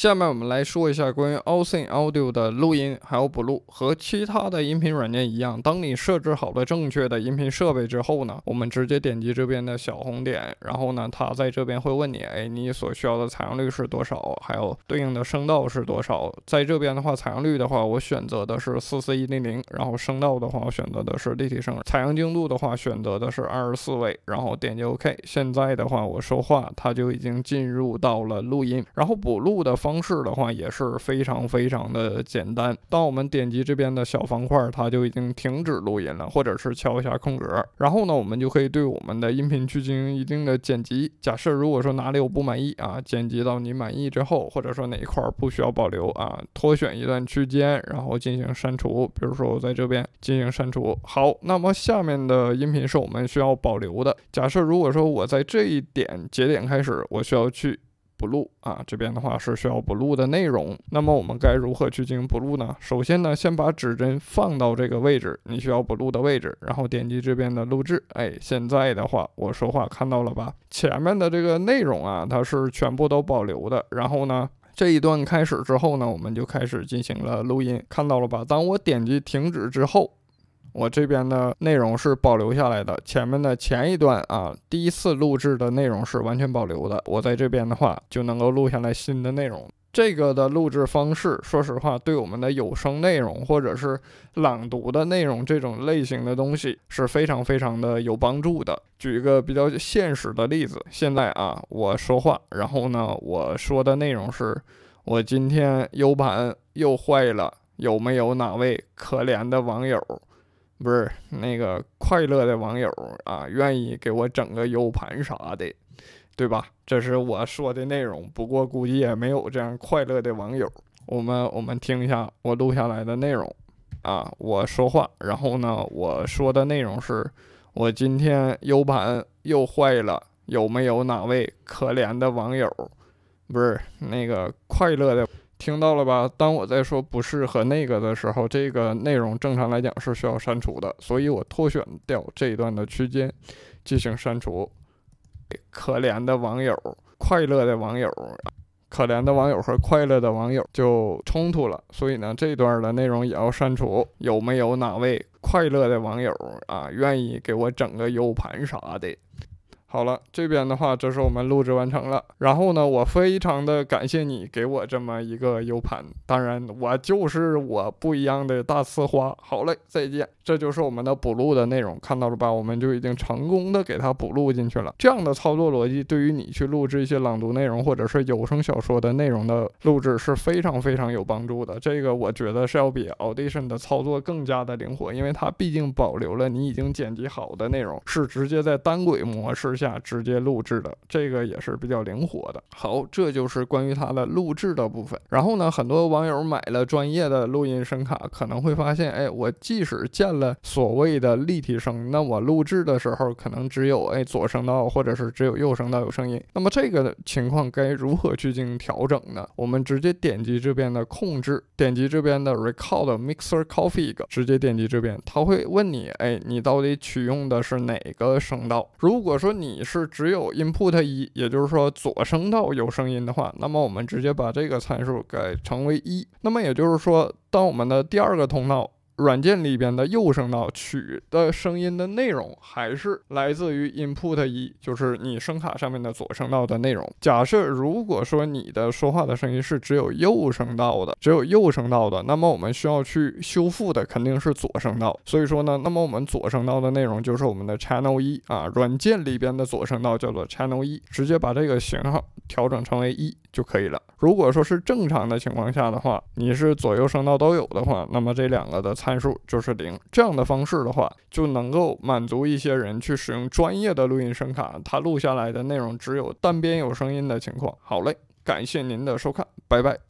下面我们来说一下关于 Audio Audio 的录音还有补录，和其他的音频软件一样，当你设置好了正确的音频设备之后呢，我们直接点击这边的小红点，然后呢，它在这边会问你，哎，你所需要的采样率是多少，还有对应的声道是多少。在这边的话，采样率的话，我选择的是四四一零零，然后声道的话，我选择的是立体声。采样精度的话，选择的是二十四位，然后点击 OK。现在的话，我说话，它就已经进入到了录音，然后补录的。方方式的话也是非常非常的简单。当我们点击这边的小方块，它就已经停止录音了，或者是敲一下空格，然后呢，我们就可以对我们的音频去进行一定的剪辑。假设如果说哪里有不满意啊，剪辑到你满意之后，或者说哪一块不需要保留啊，拖选一段区间，然后进行删除。比如说我在这边进行删除。好，那么下面的音频是我们需要保留的。假设如果说我在这一点节点开始，我需要去。补录啊，这边的话是需要补录的内容。那么我们该如何去进行补录呢？首先呢，先把指针放到这个位置，你需要补录的位置，然后点击这边的录制。哎，现在的话，我说话看到了吧？前面的这个内容啊，它是全部都保留的。然后呢，这一段开始之后呢，我们就开始进行了录音，看到了吧？当我点击停止之后。我这边的内容是保留下来的，前面的前一段啊，第一次录制的内容是完全保留的。我在这边的话就能够录下来新的内容。这个的录制方式，说实话，对我们的有声内容或者是朗读的内容这种类型的东西是非常非常的有帮助的。举一个比较现实的例子，现在啊，我说话，然后呢，我说的内容是，我今天 U 盘又坏了，有没有哪位可怜的网友？不是那个快乐的网友啊，愿意给我整个 U 盘啥的，对吧？这是我说的内容。不过估计也没有这样快乐的网友。我们我们听一下我录下来的内容啊，我说话，然后呢，我说的内容是：我今天 U 盘又坏了，有没有哪位可怜的网友？不是那个快乐的。听到了吧？当我在说不是和那个的时候，这个内容正常来讲是需要删除的，所以我脱选掉这一段的区间进行删除。可怜的网友，快乐的网友，可怜的网友和快乐的网友就冲突了，所以呢，这段的内容也要删除。有没有哪位快乐的网友啊，愿意给我整个 U 盘啥的？好了，这边的话，这是我们录制完成了。然后呢，我非常的感谢你给我这么一个 U 盘。当然，我就是我不一样的大呲花。好嘞，再见。这就是我们的补录的内容，看到了吧？我们就已经成功的给它补录进去了。这样的操作逻辑，对于你去录制一些朗读内容或者是有声小说的内容的录制是非常非常有帮助的。这个我觉得是要比 Audition 的操作更加的灵活，因为它毕竟保留了你已经剪辑好的内容，是直接在单轨模式下直接录制的，这个也是比较灵活的。好，这就是关于它的录制的部分。然后呢，很多网友买了专业的录音声卡，可能会发现，哎，我即使建了所谓的立体声，那我录制的时候可能只有哎左声道或者是只有右声道有声音。那么这个情况该如何去进行调整呢？我们直接点击这边的控制，点击这边的 Record Mixer Config，直接点击这边，他会问你，哎，你到底取用的是哪个声道？如果说你你是只有 Input 一，也就是说左声道有声音的话，那么我们直接把这个参数改成为一。那么也就是说，当我们的第二个通道。软件里边的右声道取的声音的内容还是来自于 input 一，就是你声卡上面的左声道的内容。假设如果说你的说话的声音是只有右声道的，只有右声道的，那么我们需要去修复的肯定是左声道。所以说呢，那么我们左声道的内容就是我们的 channel 一啊，软件里边的左声道叫做 channel 一，直接把这个型号调整成为一就可以了。如果说是正常的情况下的话，你是左右声道都有的话，那么这两个的参数就是零。这样的方式的话，就能够满足一些人去使用专业的录音声卡，它录下来的内容只有单边有声音的情况。好嘞，感谢您的收看，拜拜。